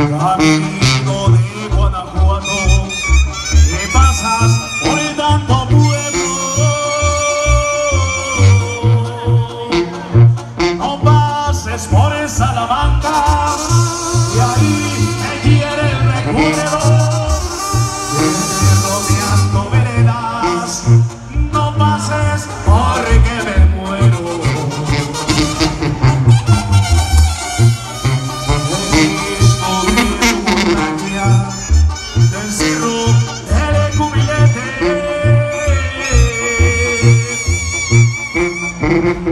Amigo de Guanajuato, ¿qué pasas por el tanto pueblo? No pases por Salamanca, y ahí te quiere el recuerdo.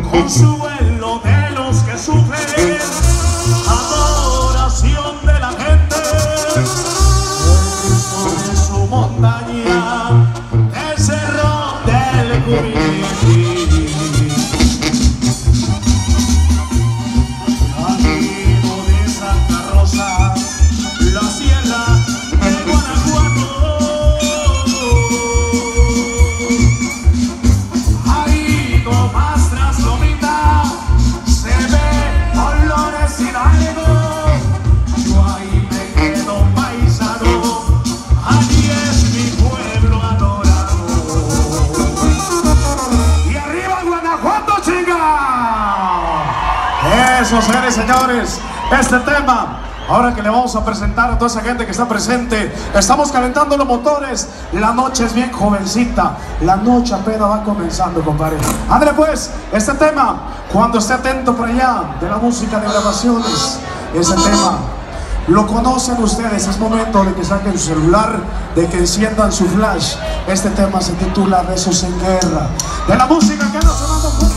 Who's away? Eso, señores y señores, este tema. Ahora que le vamos a presentar a toda esa gente que está presente, estamos calentando los motores. La noche es bien jovencita, la noche apenas va comenzando, compadre. Ándale pues, este tema, cuando esté atento por allá de la música de grabaciones, ese tema lo conocen ustedes, es momento de que saquen su celular, de que enciendan su flash. Este tema se titula Besos en Guerra. De la música que anda sonando